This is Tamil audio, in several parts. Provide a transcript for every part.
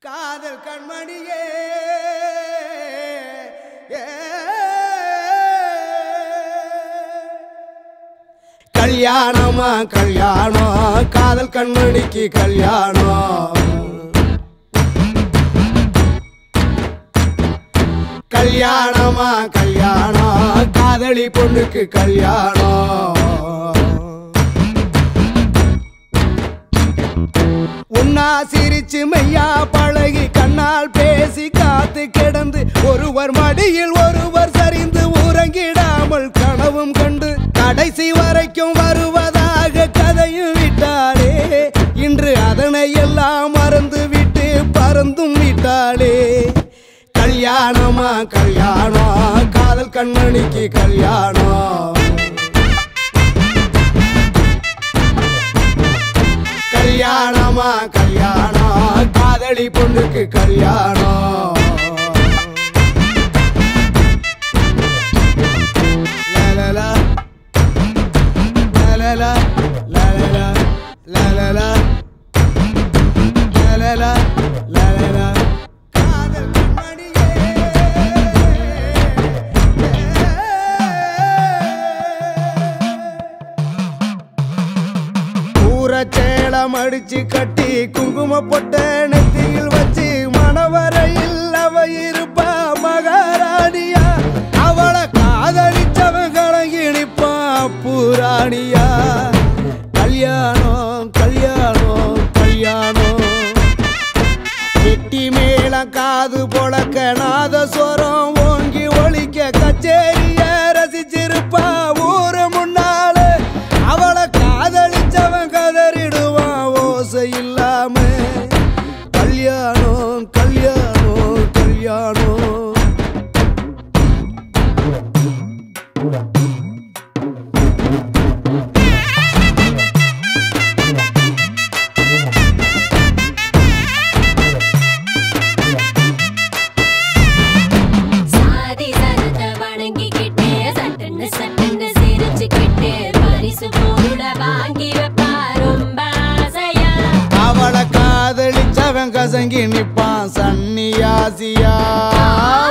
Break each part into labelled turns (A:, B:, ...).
A: காதல் கண்மணியே. கல்யாணமா கல்யாணம்? காதல் கண்மணிக்கு கல்யாணம்? கல்யாணமா கல்யாணம்? காதலி பொண்ணுக்கு கல்யாணம். கண்ணா சிரிச்சு மெய்யா பழகி கண்ணால் பேசி காத்து கிடந்து ஒருவர் மடியில் ஒருவர் சரிந்து உறங்கிடாமல் கனவும் கண்டு கடைசி வரைக்கும் வருவதாக கதையும் விட்டாளே. இன்று அதனை எல்லாம் மறந்து விட்டு பறந்தும் விட்டாளே. கல்யாணமா கல்யாணம் காதல் கண்மணிக்கு கல்யாணம் கல்யாணம் கல்யாணம். காதலி பொண்ணுக்கு கல்யாணம். la la la la la la la la ஊரச்சேலம் அடிச்சு கட்டி குங்கும பொட்ட நெத்தியில் வச்சு மணவரையில் அவ இருப்பா மகாராணியா. அவளை காதலிச்சவன் கலங்கி நிப்பா பூராணியா. கல்யாணம் கல்யாணம் கல்யாணம். வெட்டி மேல காது பொழக்க நாதஸ்வரம் ஓங்கி கல்யாணம் கல்யாணம் கல்யாணம்
B: சாதி சனத்த பரிசு கூட வாங்கி வைப்பா.
A: நேரம் கசங்கி நிப்பான் சன்னியாசியா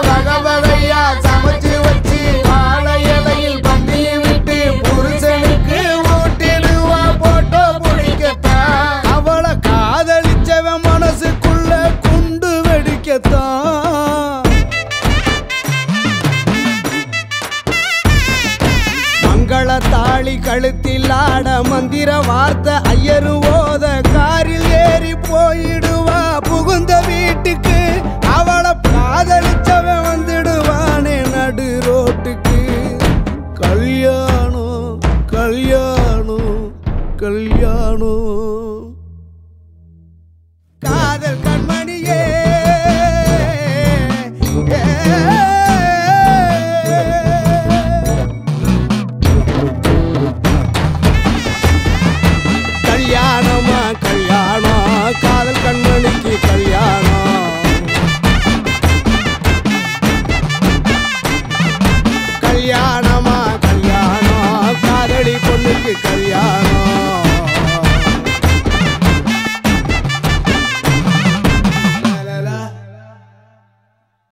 A: வகவகையா சமைச்சு வச்சு வாழை இலையில் பந்தி விட்டு புருஷனுக்கு ஊட்டிடுவா போட்டோ பிடிக்கத்தான். அவளை காதலிச்சவன் மனசுக்குள்ள குண்டு வெடிக்கத்தான். மங்கள தாளி கழுத்தில் ஆட மந்திர வார்த்தை ஐயரு ஓத காரில்